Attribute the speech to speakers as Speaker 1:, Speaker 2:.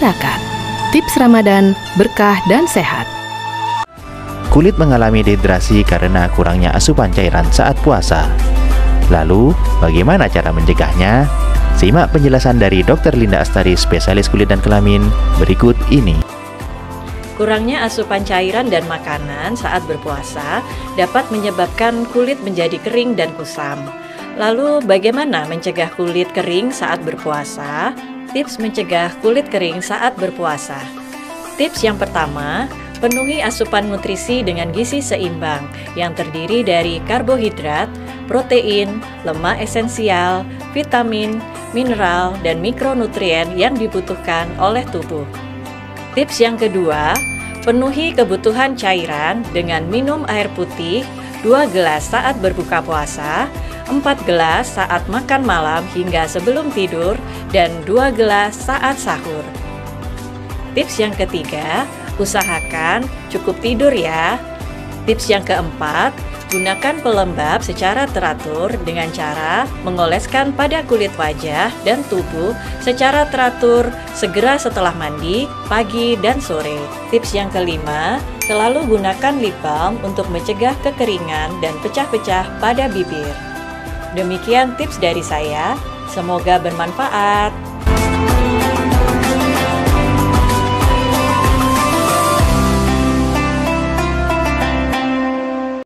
Speaker 1: Tirakat. Tips Ramadan, berkah dan sehat.
Speaker 2: Kulit mengalami dehidrasi karena kurangnya asupan cairan saat puasa. Lalu, bagaimana cara mencegahnya? Simak penjelasan dari Dr. Linda Astari, spesialis kulit dan kelamin, berikut ini.
Speaker 3: Kurangnya asupan cairan dan makanan saat berpuasa dapat menyebabkan kulit menjadi kering dan kusam. Lalu, bagaimana mencegah kulit kering saat berpuasa? Tips mencegah kulit kering saat berpuasa. Tips yang pertama, penuhi asupan nutrisi dengan gizi seimbang yang terdiri dari karbohidrat, protein, lemak esensial, vitamin, mineral, dan mikronutrien yang dibutuhkan oleh tubuh. Tips yang kedua, penuhi kebutuhan cairan dengan minum air putih 2 gelas saat berbuka puasa, 4 gelas saat makan malam hingga sebelum tidur, dan 2 gelas saat sahur. Tips yang ketiga, usahakan cukup tidur ya. Tips yang keempat, Gunakan pelembab secara teratur dengan cara mengoleskan pada kulit wajah dan tubuh secara teratur segera setelah mandi, pagi, dan sore. Tips yang kelima, selalu gunakan lip balm untuk mencegah kekeringan dan pecah-pecah pada bibir. Demikian tips dari saya, semoga bermanfaat.